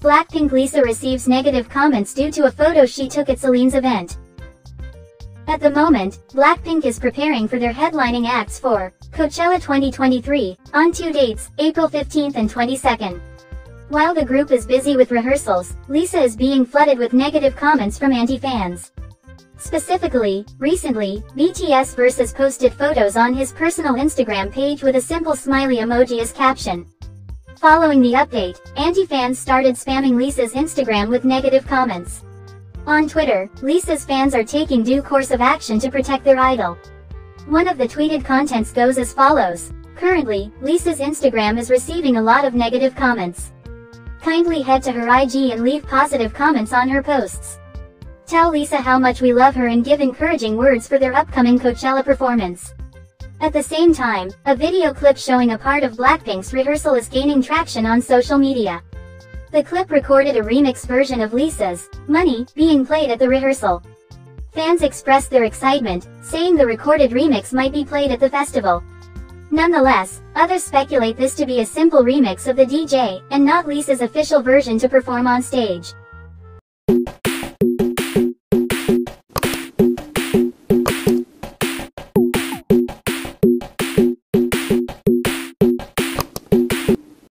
Blackpink Lisa receives negative comments due to a photo she took at Celine's event. At the moment, Blackpink is preparing for their headlining acts for Coachella 2023, on two dates, April 15th and 22nd. While the group is busy with rehearsals, Lisa is being flooded with negative comments from anti-fans. Specifically, recently, BTS Versus posted photos on his personal Instagram page with a simple smiley emoji as caption. Following the update, anti-fans started spamming Lisa's Instagram with negative comments. On Twitter, Lisa's fans are taking due course of action to protect their idol. One of the tweeted contents goes as follows. Currently, Lisa's Instagram is receiving a lot of negative comments. Kindly head to her IG and leave positive comments on her posts. Tell Lisa how much we love her and give encouraging words for their upcoming Coachella performance. At the same time, a video clip showing a part of Blackpink's rehearsal is gaining traction on social media. The clip recorded a remix version of Lisa's Money being played at the rehearsal. Fans expressed their excitement, saying the recorded remix might be played at the festival. Nonetheless, others speculate this to be a simple remix of the DJ, and not Lisa's official version to perform on stage.